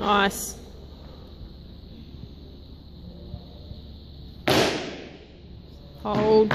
Nice. Hold.